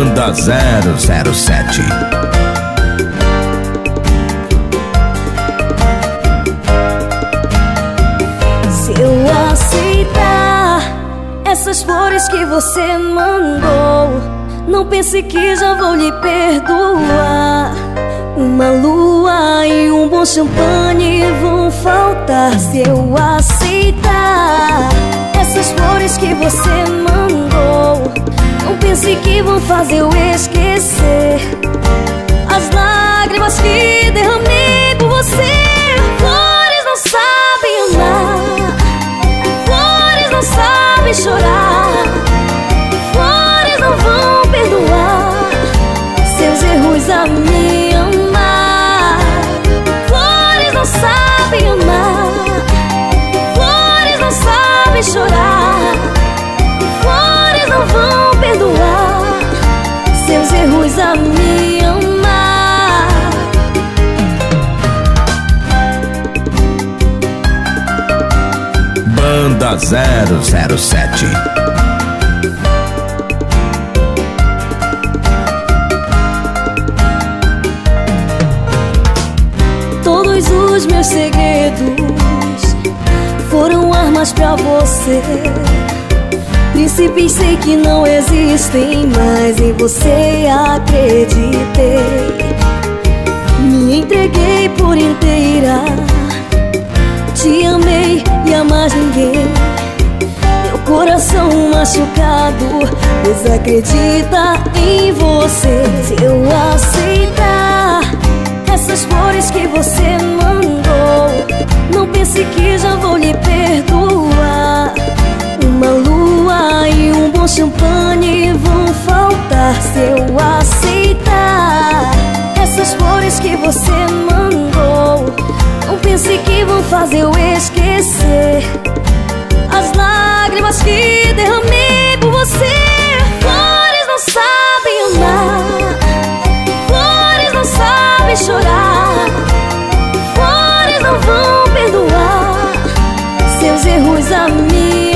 Banda 007 Se eu aceitar essas flores que você mandou, não pense que já vou lhe perdoar. Uma lua e um bom champanhe vão faltar se eu aceitar essas flores que você mandou. Pense que vão fazer eu esquecer. As lágrimas que me amar. Banda 007 Todos os meus segredos foram armas pra você. Príncipes sei que não existem, mas em você acreditei. Me entreguei por inteira, te amei e a mais ninguém. Meu coração machucado desacredita em você. Se eu aceitar essas flores que você mandou, não pense que já vou lhe perdoar. vão faltar se eu aceitar Essas flores que você mandou. Não pense que vão fazer eu esquecer As lágrimas que derramei por você. Flores não sabem amar Flores não sabem chorar Flores não vão perdoar Seus erros a mim